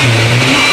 Yeah.